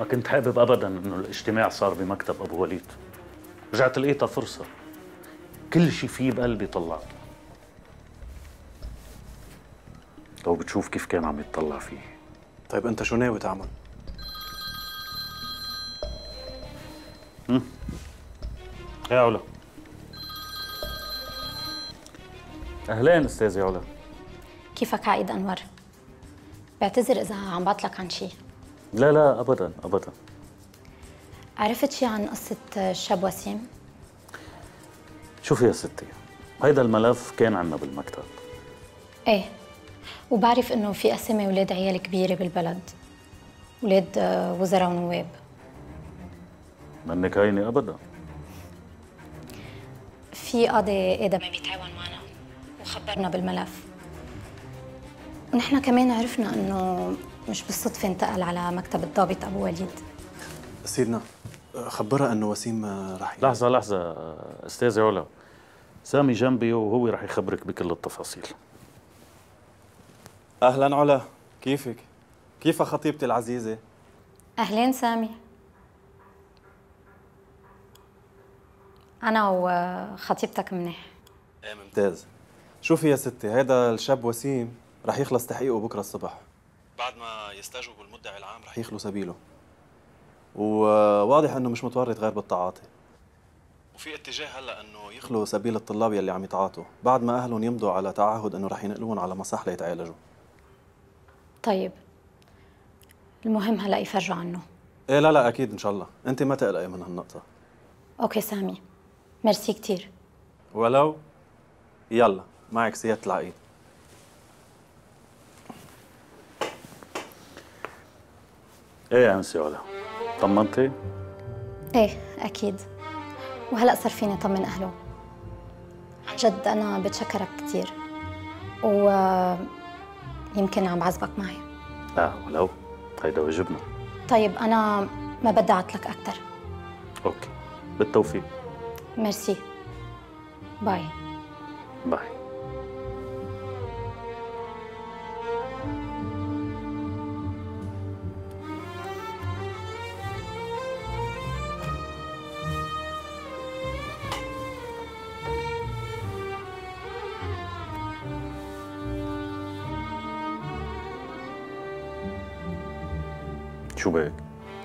ما كنت حابب ابدا إنه الاجتماع صار بمكتب أبو وليد. رجعت لقيتها فرصة. كل شيء فيه بقلبي طلعته. لو بتشوف كيف كان عم يتطلع فيه. طيب أنت شو ناوي تعمل؟ يا علا. أهلين أستاذ علا. كيفك عائد أنور؟ بعتذر إذا عم بعطلك عن شيء لا لا ابدا ابدا. عرفت شيء عن قصة الشاب وسيم؟ شوفي يا ستي هيدا الملف كان عندنا بالمكتب. إيه وبعرف إنه في أسامي أولاد عيال كبيرة بالبلد. أولاد وزراء ونواب. منك هيني ابدا. في قاضي ادمي بيتعاون معنا وخبرنا بالملف. ونحن كمان عرفنا إنه مش بالصدفة انتقل على مكتب الضابط أبو وليد. سيدنا خبرها أنه وسيم رح ي- لحظة لحظة أستاذ علا سامي جنبي وهو رح يخبرك بكل التفاصيل. أهلا علا كيفك؟ كيف خطيبتي العزيزة؟ أهلين سامي. أنا وخطيبتك منيح. إيه ممتاز. شوفي يا ستي هيدا الشاب وسيم رح يخلص تحقيقه بكرة الصبح. بعد ما يستجوبوا المدعي العام رح يخلو سبيله. وواضح إنه مش متورط غير بالتعاطي. وفي اتجاه هلا إنه يخلو سبيل الطلاب يلي عم يتعاطوا. بعد ما أهلهم يمضوا على تعهد إنه رح ينقلوهم على مصح ليتعالجوا. طيب. المهم هلا يفرجوا عنه. إيه لا لا أكيد إن شاء الله. انت ما تقلقي من هالنقطة. okay سامي. ميرسي كتير. ولو يلا معك سيادة العقيد. إيه يا أنسي علا طمنتي؟ إيه أكيد. وهلأ صار فيني طمن أهله. عن جد أنا بتشكرك كثير و يمكن عم بعذبك معي. لا ولو. هيدا واجبنا. طيب أنا ما بدي أعطلك أكثر okay. بالتوفيق. merci. bye. bye. شو بك؟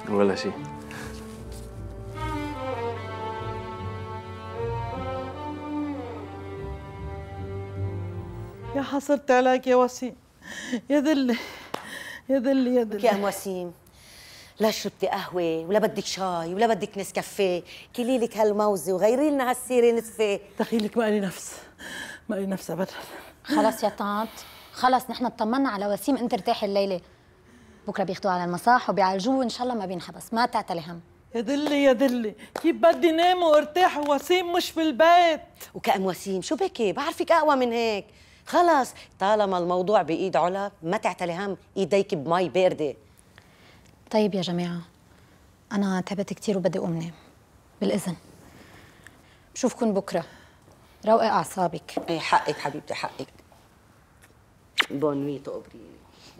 ولا شيء يا حصرت عليك يا وسيم. يا دلي يا دلي يا يا دلي أم وسيم. لا شربتي قهوة ولا بدك شاي ولا بدك نسكافيه. كلي لك هالموزة وغيري لنا هالسيرة نتفة دخيلك ما لي نفس ما لي نفس ابدا. خلص يا طنط. خلص نحن اطمنا على وسيم انت ارتاحي الليلة. بكرة بياخدوه على المصاح وبيعالجوه وان شاء الله ما بينحبس ما تعتلي هم. يا دلي يا دلي كيف بدي نام وأرتاح ووسيم مش بالبيت وكأم وسيم شو بكي؟ بعرفك أقوى من هيك. خلص طالما الموضوع بإيد علا ما تعتلي هم إيديك بمي باردة. طيب يا جماعة أنا تعبت كثير وبدي أقوم نام بالإذن. بشوفكن بكرة روقي أعصابك. اي حقك حبيبتي حقك. بونوي تقبري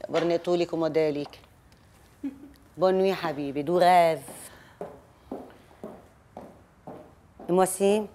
برني طولك وموديلك بونوي حبيبي دو غاف ام وسيم